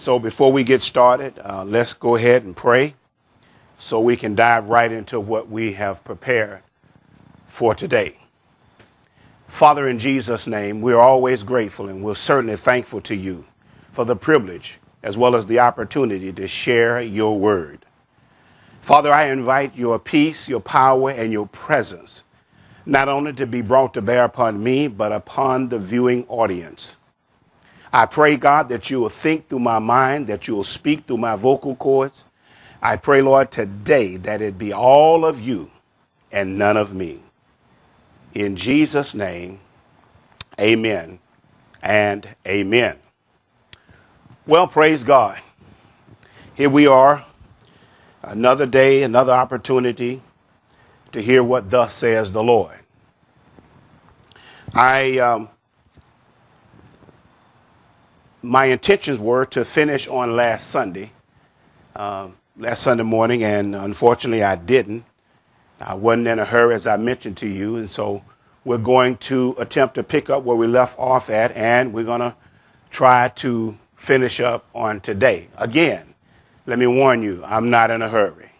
And so before we get started, uh, let's go ahead and pray so we can dive right into what we have prepared for today. Father, in Jesus' name, we're always grateful and we're certainly thankful to you for the privilege as well as the opportunity to share your word. Father, I invite your peace, your power, and your presence not only to be brought to bear upon me, but upon the viewing audience. I pray, God, that you will think through my mind, that you will speak through my vocal cords. I pray, Lord, today that it be all of you and none of me. In Jesus' name, amen and amen. Well, praise God. Here we are, another day, another opportunity to hear what thus says the Lord. I, um, my intentions were to finish on last Sunday, uh, last Sunday morning, and unfortunately I didn't. I wasn't in a hurry, as I mentioned to you, and so we're going to attempt to pick up where we left off at, and we're going to try to finish up on today. Again, let me warn you, I'm not in a hurry.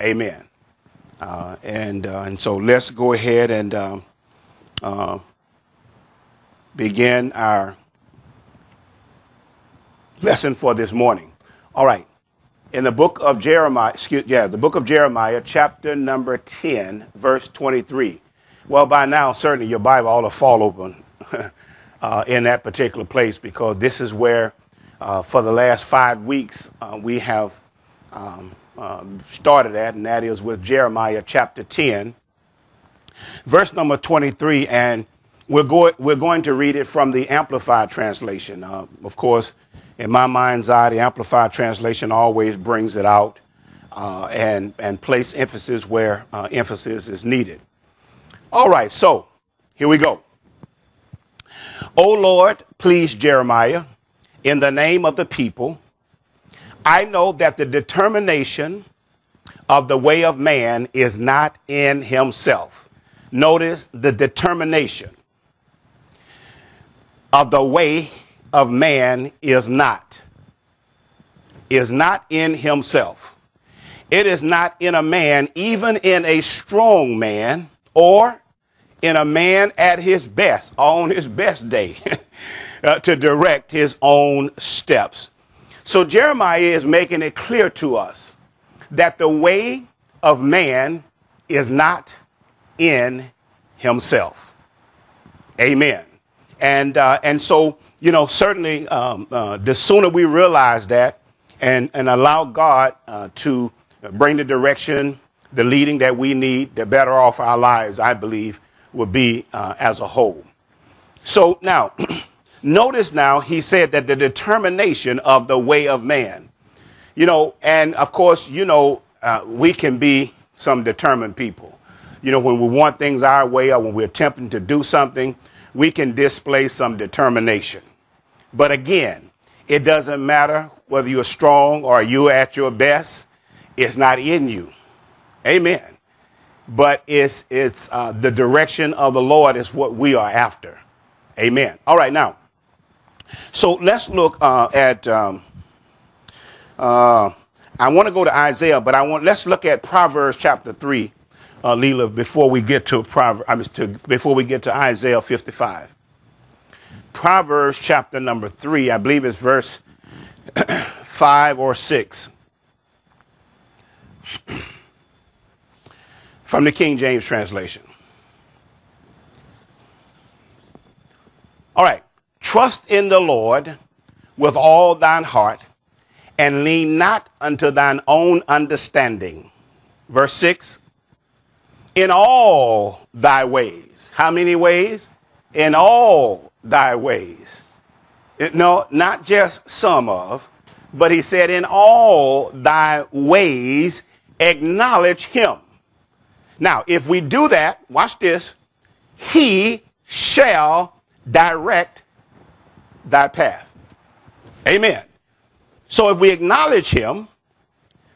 Amen. Uh, and, uh, and so let's go ahead and um, uh, begin our lesson for this morning. All right in the book of Jeremiah, excuse, yeah, the book of Jeremiah, chapter number 10, verse 23. Well, by now, certainly your Bible ought to fall open uh, in that particular place because this is where, uh, for the last five weeks, uh, we have um, um, started at, and that is with Jeremiah chapter 10, verse number 23. And we're, go- we're going to read it from the Amplified translation. Uh, of course, in my mind's eye, the Amplified Translation always brings it out uh, and, and place emphasis where uh, emphasis is needed. All right, so here we go. O Lord, please Jeremiah, in the name of the people, I know that the determination of the way of man is not in himself. Notice the determination of the way of man is not. Is not in himself. It is not in a man, even in a strong man, or in a man at his best, on his best day, uh, to direct his own steps. So Jeremiah is making it clear to us that the way of man is not in himself. Amen. And, uh, and so you know, certainly um, uh, the sooner we realize that and, and allow God uh, to bring the direction, the leading that we need, the better off our lives, I believe, will be uh, as a whole. So now, notice now, he said that the determination of the way of man. You know, and of course, you know, uh, we can be some determined people. You know, when we want things our way or when we're attempting to do something, we can display some determination. But again, it doesn't matter whether you're strong or you're at your best, it's not in you. Amen. But it's, it's uh, the direction of the Lord is what we are after. Amen. All right, now, so let's look uh, at. Um, uh, I want to go to Isaiah, but I want let's look at Proverbs chapter three, uh, Leela, before we get to Proverbs. I mean, to, before we get to Isaiah 55. Proverbs chapter number 3, I believe it's verse 5 or 6. From the King James translation. All right. Trust in the Lord with all thine heart and lean not unto thine own understanding. Verse 6 In all thy ways. How many ways? In all thy ways. No, not just some of, but he said, in all thy ways acknowledge him. Now, if we do that, watch this, he shall direct thy path. Amen. So if we acknowledge him,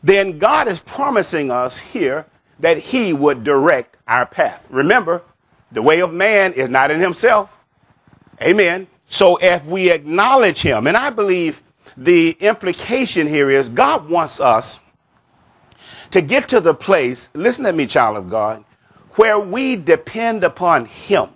then God is promising us here that he would direct our path. Remember, the way of man is not in himself. Amen. So if we acknowledge him, and I believe the implication here is God wants us to get to the place, listen to me, child of God, where we depend upon Him,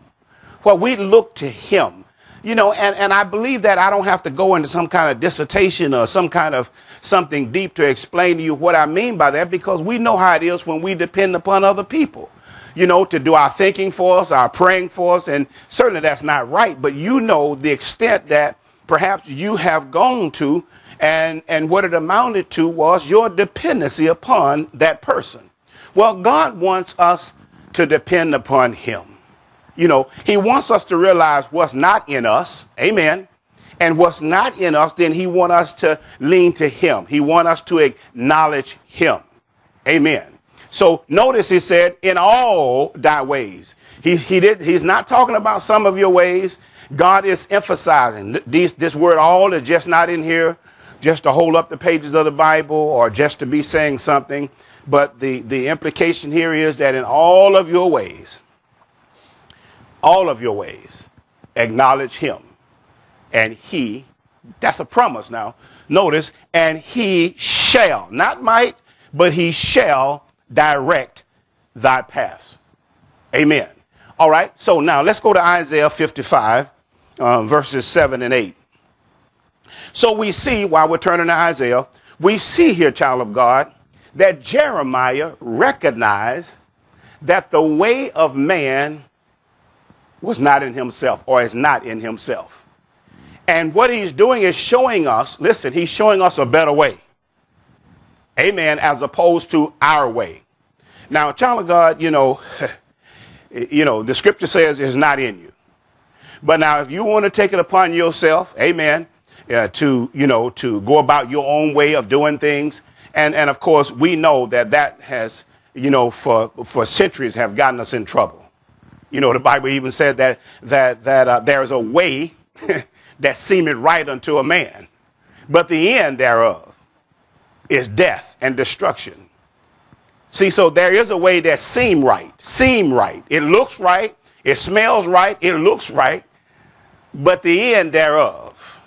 where we look to Him. You know, and, and I believe that I don't have to go into some kind of dissertation or some kind of something deep to explain to you what I mean by that because we know how it is when we depend upon other people you know, to do our thinking for us, our praying for us, and certainly that's not right. But you know the extent that perhaps you have gone to, and, and what it amounted to was your dependency upon that person. Well, God wants us to depend upon Him. You know, He wants us to realize what's not in us. Amen. And what's not in us, then He wants us to lean to Him. He wants us to acknowledge Him. Amen. So notice He said, in all thy ways. He, he did, he's not talking about some of your ways. God is emphasizing this word all is just not in here just to hold up the pages of the Bible or just to be saying something. But the, the implication here is that in all of your ways, all of your ways, acknowledge him. And he, that's a promise now. Notice, and he shall, not might, but he shall direct thy paths. Amen. All right, so now let's go to Isaiah 55 uh, verses 7 and 8. So we see, while we're turning to Isaiah, we see here, child of God, that Jeremiah recognized that the way of man was not in himself or is not in himself. And what he's doing is showing us, listen, he's showing us a better way. Amen, as opposed to our way. Now, child of God, you know, you know, the scripture says it's not in you. But now, if you want to take it upon yourself, amen, uh, to, you know, to go about your own way of doing things, and, and of course, we know that that has, you know, for, for centuries have gotten us in trouble. You know, the Bible even said that, that, that uh, there is a way that seemeth right unto a man, but the end thereof is death and destruction. See, so there is a way that seem right, seem right. It looks right, it smells right, it looks right, but the end thereof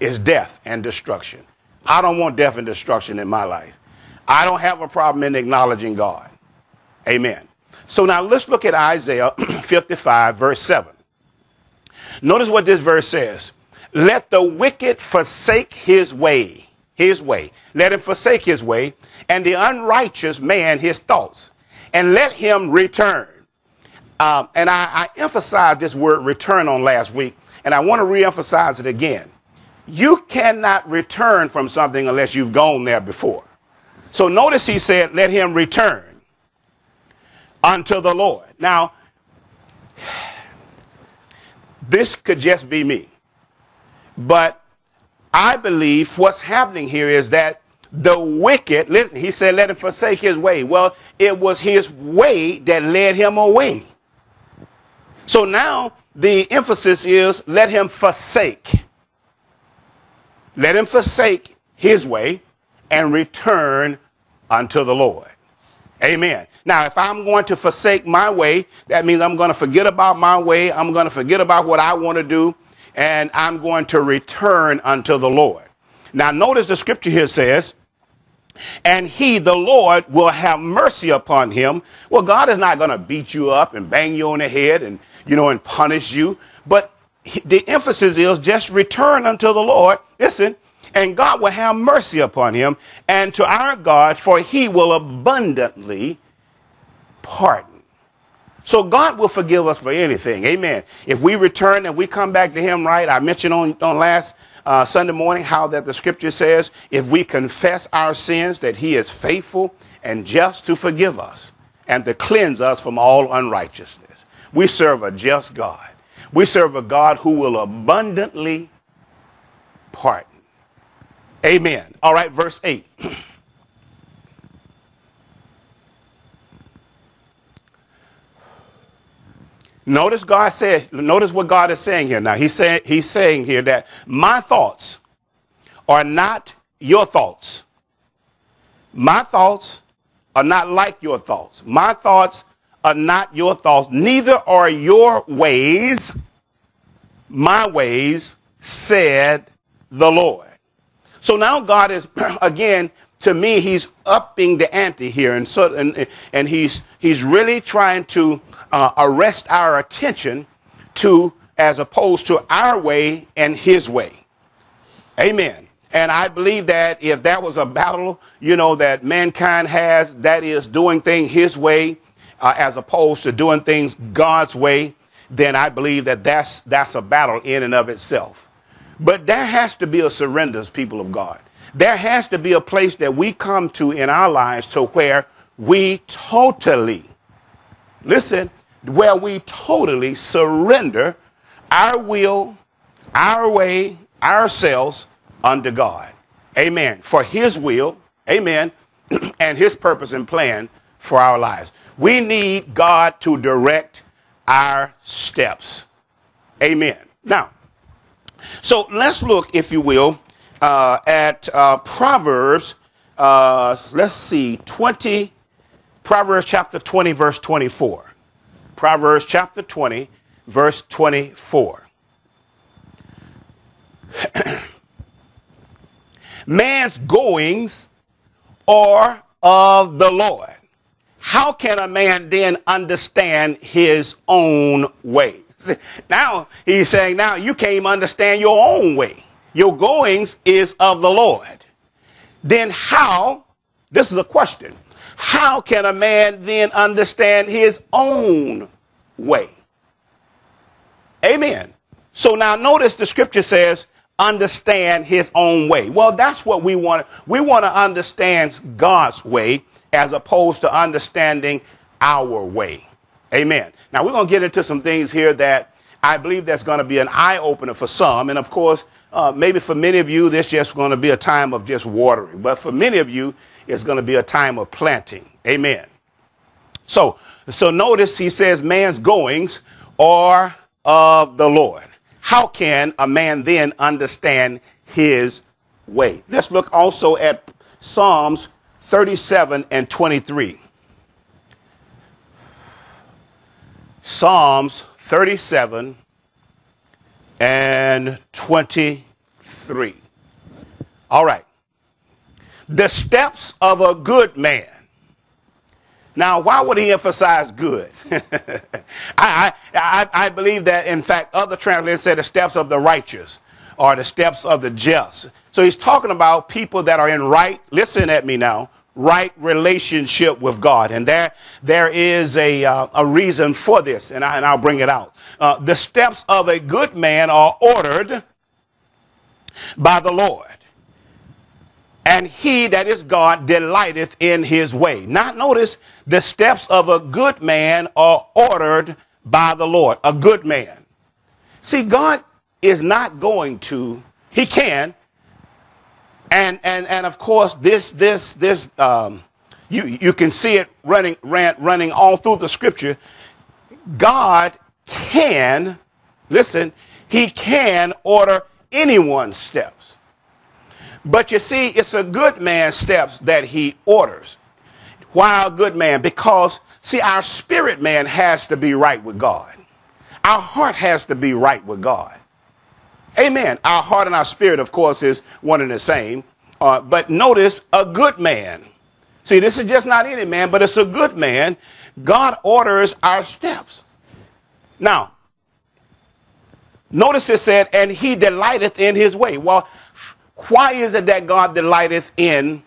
is death and destruction. I don't want death and destruction in my life. I don't have a problem in acknowledging God. Amen. So now let's look at Isaiah 55, verse 7. Notice what this verse says. Let the wicked forsake his way, his way. Let him forsake his way, and the unrighteous man his thoughts, and let him return. Um, and I, I emphasized this word return on last week and I want to reemphasize it again. You cannot return from something unless you've gone there before. So notice he said, let him return unto the Lord. Now, this could just be me. But I believe what's happening here is that the wicked, listen, he said, let him forsake his way. Well, it was his way that led him away. So now the emphasis is let him forsake. Let him forsake his way and return unto the Lord. Amen. Now, if I'm going to forsake my way, that means I'm going to forget about my way. I'm going to forget about what I want to do, and I'm going to return unto the Lord. Now, notice the scripture here says, and he, the Lord, will have mercy upon him. Well, God is not going to beat you up and bang you on the head and you know, and punish you. But the emphasis is just return unto the Lord. Listen, and God will have mercy upon him, and to our God, for he will abundantly pardon. So God will forgive us for anything. Amen. If we return and we come back to him right, I mentioned on, on last uh, Sunday morning how that the scripture says, if we confess our sins, that he is faithful and just to forgive us and to cleanse us from all unrighteousness. We serve a just God. We serve a God who will abundantly pardon. Amen. All right, verse 8. notice God said, notice what God is saying here. Now, he's saying, he's saying here that my thoughts are not your thoughts. My thoughts are not like your thoughts. My thoughts are not your thoughts, neither are your ways my ways, said the Lord. So now God is, again, to me, he's upping the ante here. And, so, and, and he's, he's really trying to uh, arrest our attention to, as opposed to our way and his way. Amen. And I believe that if that was a battle, you know, that mankind has, that is doing things his way, uh, as opposed to doing things God's way, then I believe that that's, that's a battle in and of itself. But there has to be a surrender people of God. There has to be a place that we come to in our lives to where we totally, listen, where we totally surrender our will, our way, ourselves unto God. Amen. For his will, amen, and his purpose and plan for our lives. We need God to direct our steps. Amen. Now, so let's look, if you will, uh, at uh, Proverbs, uh, let's see, 20, Proverbs chapter 20, verse 24. Proverbs chapter 20, verse 24. Man's goings are of the Lord. How can a man then understand his own way? Now he's saying, now you can't even understand your own way. Your goings is of the Lord. Then how, this is a question, how can a man then understand his own way? Amen. So now notice the scripture says, understand his own way. Well, that's what we want. We want to understand God's way as opposed to understanding our way. Amen. Now we're going to get into some things here that I believe that's going to be an eye opener for some. And of course, uh, maybe for many of you, this just going to be a time of just watering. But for many of you, it's going to be a time of planting. Amen. So, so notice he says man's goings are of the Lord. How can a man then understand his way? Let's look also at Psalms 37 and 23. Psalms 37 and 23. All right. The steps of a good man. Now, why would he emphasize good? I, I, I believe that, in fact, other translators say the steps of the righteous or the steps of the just. So he's talking about people that are in right, listen at me now, right relationship with God. And there, there is a, uh, a reason for this, and, I, and I'll bring it out. Uh, the steps of a good man are ordered by the Lord. And he that is God delighteth in his way. Not notice the steps of a good man are ordered by the Lord. A good man. See, God is not going to, he can, and, and, and of course, this, this, this, um, you, you can see it running, ran, running all through the scripture. God can, listen, he can order anyone's steps. But you see, it's a good man's steps that he orders. Why a good man? Because, see, our spirit man has to be right with God. Our heart has to be right with God. Amen. Our heart and our spirit, of course, is one and the same. Uh, but notice a good man. See, this is just not any man, but it's a good man. God orders our steps. Now, notice it said, and he delighteth in his way. Well, why is it that God delighteth in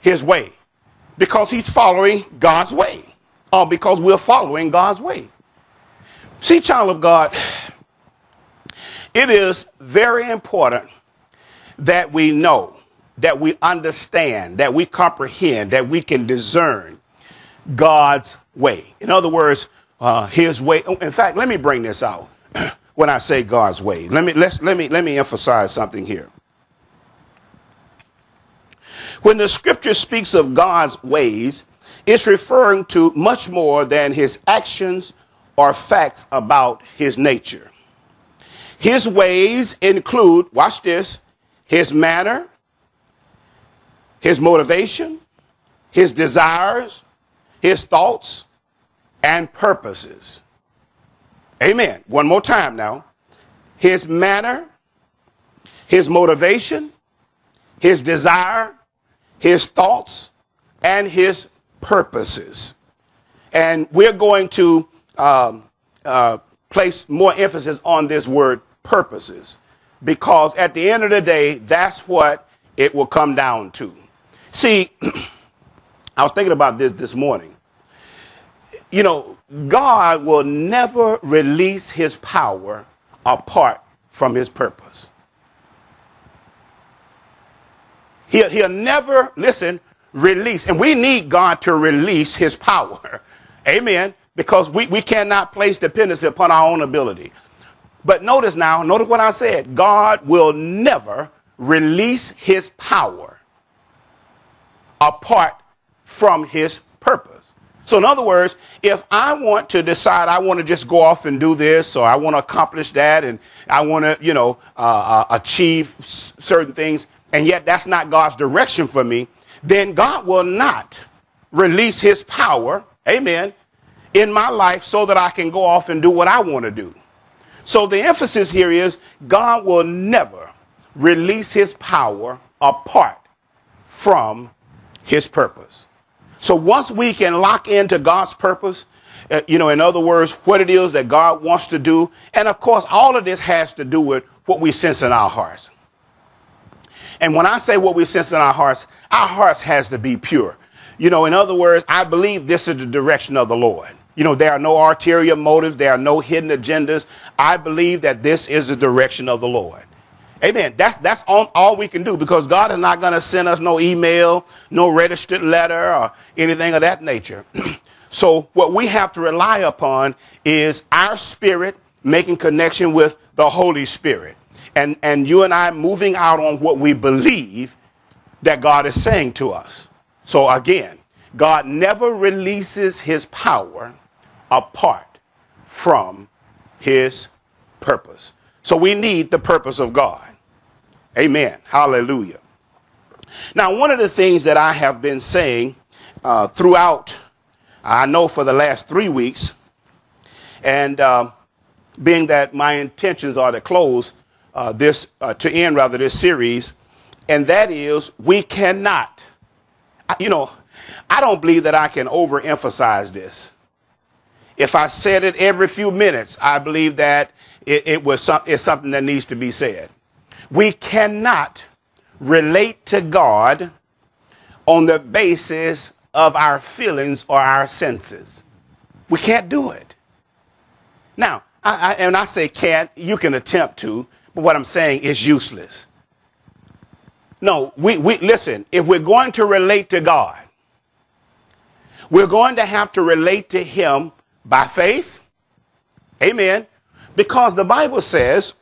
his way? Because he's following God's way, or because we're following God's way. See, child of God, it is very important that we know, that we understand, that we comprehend, that we can discern God's way. In other words, uh, his way. In fact, let me bring this out when I say God's way. Let me, let's, let, me, let me emphasize something here. When the scripture speaks of God's ways, it's referring to much more than his actions or facts about his nature. His ways include, watch this, his manner, his motivation, his desires, his thoughts, and purposes. Amen. One more time now. His manner, his motivation, his desire, his thoughts, and his purposes. And we're going to um, uh, place more emphasis on this word purposes because at the end of the day, that's what it will come down to. See, I was thinking about this this morning. You know, God will never release his power apart from his purpose. He'll, he'll never, listen, release. And we need God to release his power. Amen. Because we, we cannot place dependency upon our own ability. But notice now, notice what I said. God will never release his power apart from his purpose. So, in other words, if I want to decide I want to just go off and do this, or I want to accomplish that, and I want to, you know, uh, uh, achieve certain things, and yet that's not God's direction for me, then God will not release his power, amen, in my life so that I can go off and do what I want to do. So the emphasis here is God will never release his power apart from his purpose. So once we can lock into God's purpose, uh, you know, in other words, what it is that God wants to do, and of course, all of this has to do with what we sense in our hearts. And when I say what we sense in our hearts, our hearts has to be pure. You know, in other words, I believe this is the direction of the Lord. You know, there are no ulterior motives, there are no hidden agendas. I believe that this is the direction of the Lord. Amen. That's that's all, all we can do because God is not going to send us no email, no registered letter, or anything of that nature. so what we have to rely upon is our spirit making connection with the Holy Spirit, and and you and I moving out on what we believe that God is saying to us. So again, God never releases His power apart from His purpose. So we need the purpose of God. Amen. Hallelujah. Now, one of the things that I have been saying uh, throughout, I know for the last three weeks, and uh, being that my intentions are to close uh, this, uh, to end rather this series, and that is we cannot, you know, I don't believe that I can overemphasize this. If I said it every few minutes, I believe that it, it was some, it's something that needs to be said. We cannot relate to God on the basis of our feelings or our senses. We can't do it. Now, I, I, and I say can't, you can attempt to, but what I'm saying is useless. No, we, we listen, if we're going to relate to God, we're going to have to relate to Him by faith. Amen. Because the Bible says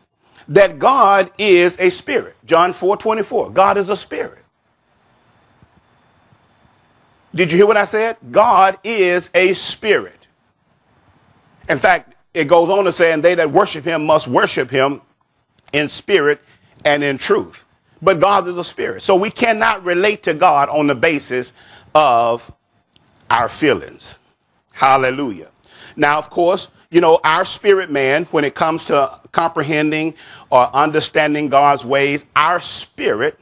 that God is a spirit. John 4 24. God is a spirit. Did you hear what I said? God is a spirit. In fact, it goes on to say, and they that worship him must worship him in spirit and in truth. But God is a spirit. So we cannot relate to God on the basis of our feelings. Hallelujah. Now, of course, you know, our spirit man, when it comes to comprehending or understanding God's ways, our spirit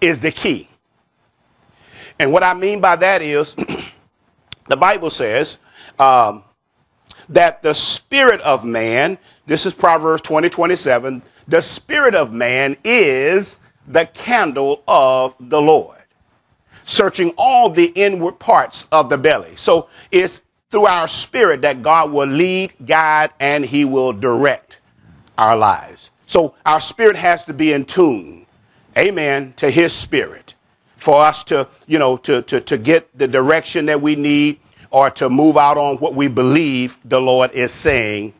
is the key. And what I mean by that is the Bible says um, that the spirit of man, this is Proverbs 20 27, the spirit of man is the candle of the Lord, searching all the inward parts of the belly. So it's through our spirit that God will lead, guide, and He will direct our lives. So our spirit has to be in tune, amen, to His spirit for us to, you know, to, to, to get the direction that we need or to move out on what we believe the Lord is saying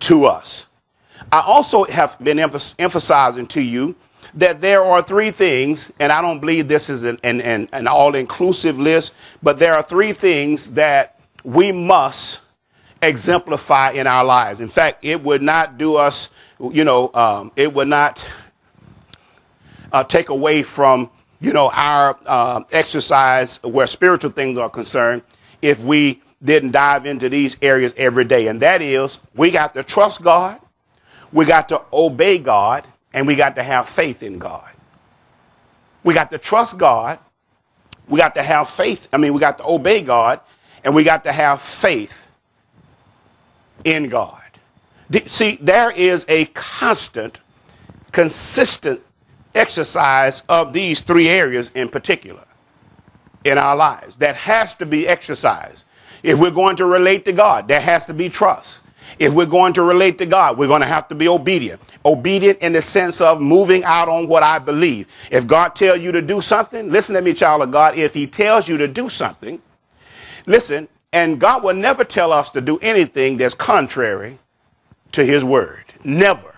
to us. I also have been emphasizing to you that there are three things, and I don't believe this is an, an, an, an all inclusive list, but there are three things that we must exemplify in our lives. In fact, it would not do us, you know, um, it would not uh, take away from, you know, our uh, exercise where spiritual things are concerned if we didn't dive into these areas every day. And that is, we got to trust God, we got to obey God, and we got to have faith in God. We got to trust God. We got to have faith. I mean, we got to obey God, and we got to have faith in God. See, there is a constant, consistent exercise of these three areas in particular in our lives that has to be exercised. If we're going to relate to God, there has to be trust. If we're going to relate to God, we're going to have to be obedient. Obedient in the sense of moving out on what I believe. If God tells you to do something, listen to me, child of God. If He tells you to do something, listen, and God will never tell us to do anything that's contrary to His word. Never.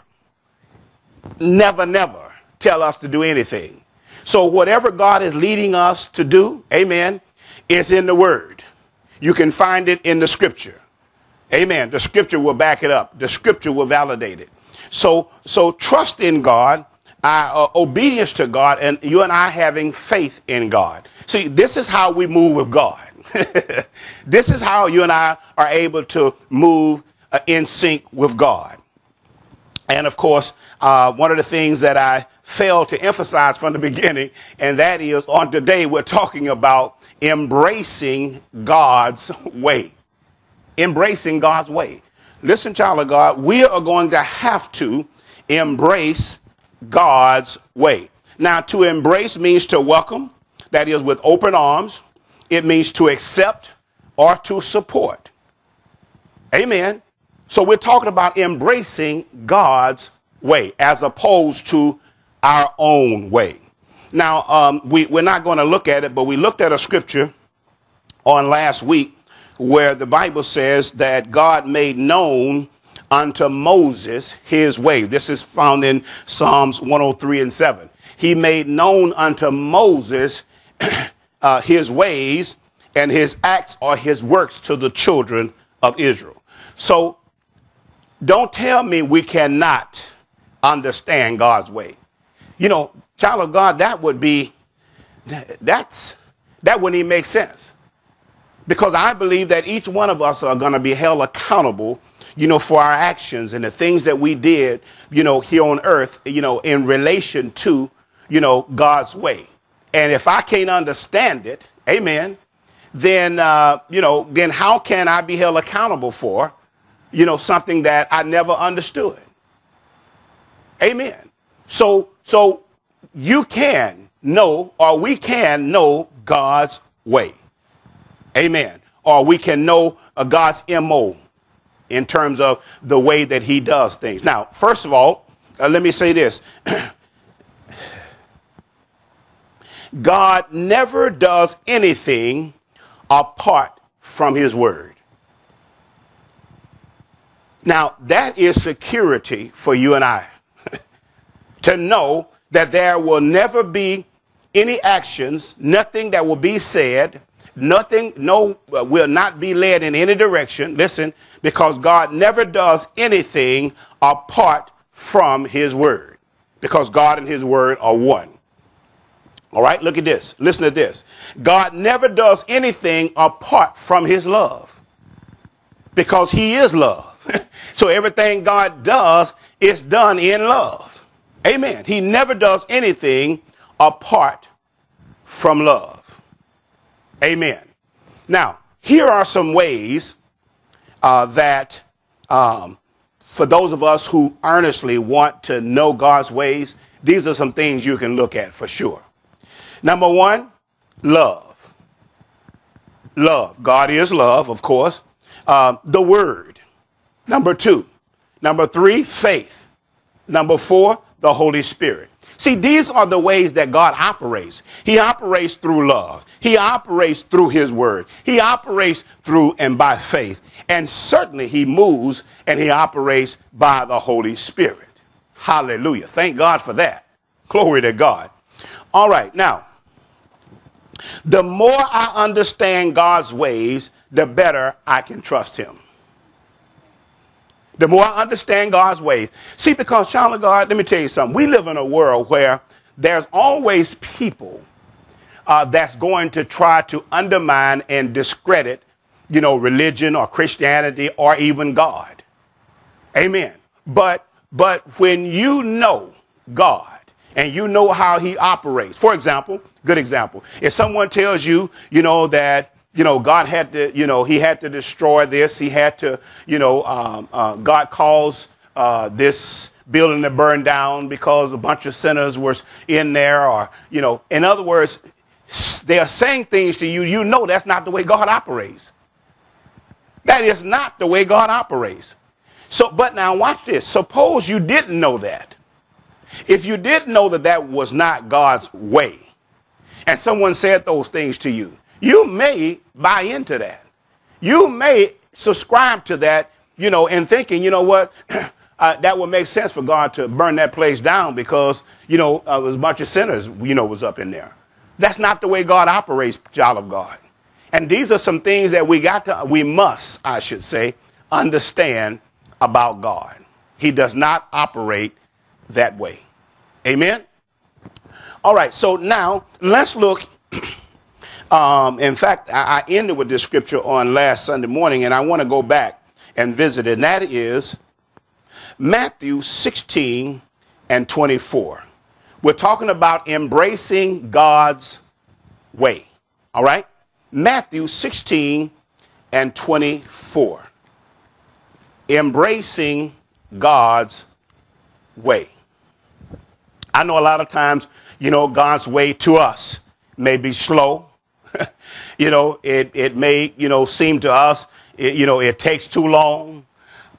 Never, never tell us to do anything. So, whatever God is leading us to do, amen, is in the word. You can find it in the scripture. Amen. The scripture will back it up. The scripture will validate it. So, so trust in God, uh, obedience to God, and you and I having faith in God. See, this is how we move with God. this is how you and I are able to move uh, in sync with God. And of course, uh, one of the things that I failed to emphasize from the beginning, and that is on today we're talking about embracing God's way embracing God's way. Listen, child of God, we are going to have to embrace God's way. Now, to embrace means to welcome, that is, with open arms. It means to accept or to support. Amen. So we're talking about embracing God's way as opposed to our own way. Now, um, we, we're not going to look at it, but we looked at a scripture on last week where the Bible says that God made known unto Moses his way. This is found in Psalms 103 and 7. He made known unto Moses uh, his ways and his acts or his works to the children of Israel. So don't tell me we cannot understand God's way. You know, child of God, that would be, that's, that wouldn't even make sense because I believe that each one of us are going to be held accountable, you know, for our actions and the things that we did, you know, here on earth, you know, in relation to, you know, God's way. And if I can't understand it, amen, then, uh, you know, then how can I be held accountable for, you know, something that I never understood? Amen. So, so you can know, or we can know God's way. Amen. Or we can know uh, God's MO in terms of the way that he does things. Now, first of all, uh, let me say this. God never does anything apart from his word. Now, that is security for you and I. to know that there will never be any actions, nothing that will be said, Nothing, no, uh, will not be led in any direction. Listen, because God never does anything apart from his word. Because God and his word are one. All right, look at this. Listen to this. God never does anything apart from his love. Because he is love. so everything God does is done in love. Amen. He never does anything apart from love. Amen. Now, here are some ways uh, that um, for those of us who earnestly want to know God's ways, these are some things you can look at for sure. Number one, love. Love. God is love, of course. Uh, the Word. Number two. Number three, faith. Number four, the Holy Spirit. See, these are the ways that God operates. He operates through love. He operates through his word. He operates through and by faith. And certainly he moves and he operates by the Holy Spirit. Hallelujah. Thank God for that. Glory to God. All right. Now, the more I understand God's ways, the better I can trust him. The more I understand God's ways. See, because, child of God, let me tell you something. We live in a world where there's always people uh, that's going to try to undermine and discredit, you know, religion or Christianity or even God. Amen. But but when you know God and you know how he operates. For example, good example. If someone tells you, you know, that you know, God had to, you know, he had to destroy this. He had to, you know, um, uh, God calls uh, this building to burn down because a bunch of sinners were in there, or, you know, in other words, they are saying things to you. You know that's not the way God operates. That is not the way God operates. So, but now watch this. Suppose you didn't know that. If you didn't know that that was not God's way, and someone said those things to you, you may buy into that. You may subscribe to that, you know, and thinking, you know what, uh, that would make sense for God to burn that place down because, you know, uh, was a bunch of sinners, you know, was up in there. That's not the way God operates, child of God. And these are some things that we got to, we must, I should say, understand about God. He does not operate that way. Amen? All right, so now let's look um, in fact, I, I ended with this scripture on last Sunday morning, and I want to go back and visit it, and that is Matthew 16 and 24. We're talking about embracing God's way. All right? Matthew 16 and 24. Embracing God's way. I know a lot of times, you know, God's way to us may be slow, you know, it, it may, you know, seem to us, it, you know, it takes too long.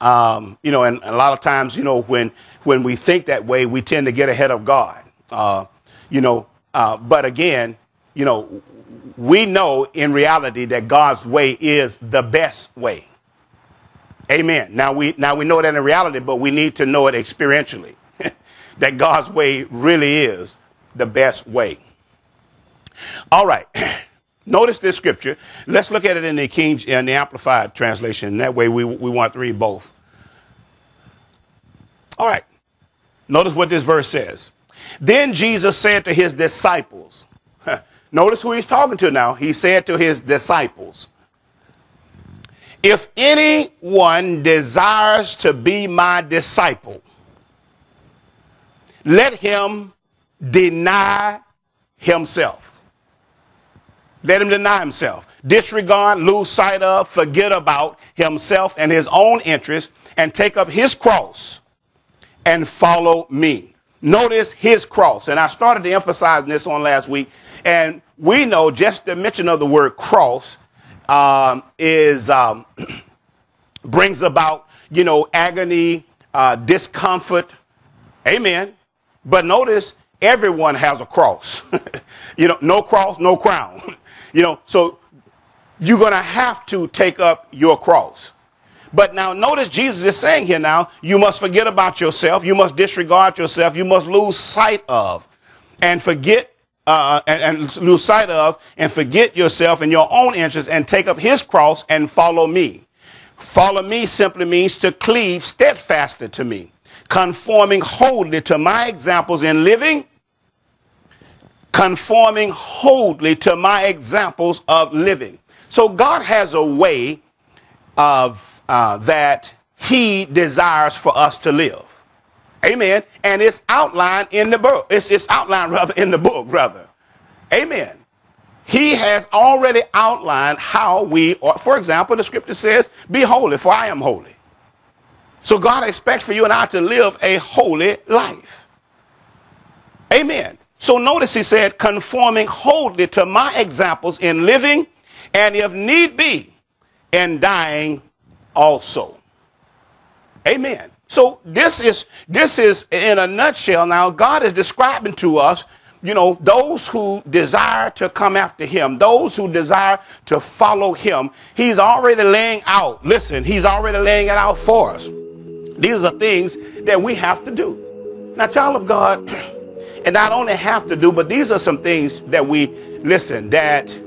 Um, you know, and a lot of times, you know, when, when we think that way, we tend to get ahead of God. Uh, you know, uh, but again, you know, we know in reality that God's way is the best way. Amen. Now we now we know that in reality, but we need to know it experientially. That God's way really is the best way. All right. Notice this scripture. Let's look at it in the King in the Amplified translation. That way we, we want to read both. All right. Notice what this verse says. Then Jesus said to his disciples, Notice who he's talking to now. He said to his disciples, If anyone desires to be my disciple, let him deny himself. Let him deny himself. Disregard, lose sight of, forget about himself and his own interests and take up his cross and follow me. Notice his cross. And I started to emphasize this on last week. And we know just the mention of the word cross um, is um, brings about, you know, agony, uh, discomfort. Amen. But notice everyone has a cross. you know, no cross, no crown. You know, so you're going to have to take up your cross. But now notice Jesus is saying here now, you must forget about yourself. You must disregard yourself. You must lose sight of and forget uh, and, and, lose sight of and forget yourself and your own interests and take up his cross and follow me. Follow me simply means to cleave steadfastly to me, conforming wholly to my examples in living conforming wholly to my examples of living. So God has a way of uh, that He desires for us to live. Amen. And it's outlined in the book. It's, it's outlined rather in the book, brother. Amen. He has already outlined how we, or for example, the scripture says, "Be holy, for I am holy." So God expects for you and I to live a holy life. Amen. So notice he said, conforming wholly to my examples in living and if need be, in dying also. Amen. So this is this is in a nutshell now God is describing to us you know those who desire to come after him those who desire to follow him he's already laying out listen he's already laying it out for us these are things that we have to do now child of God and not only have to do, but these are some things that we, listen, that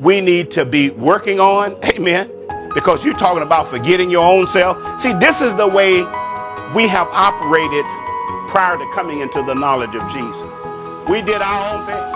we need to be working on. Amen. Because you're talking about forgetting your own self. See, this is the way we have operated prior to coming into the knowledge of Jesus. We did our own thing.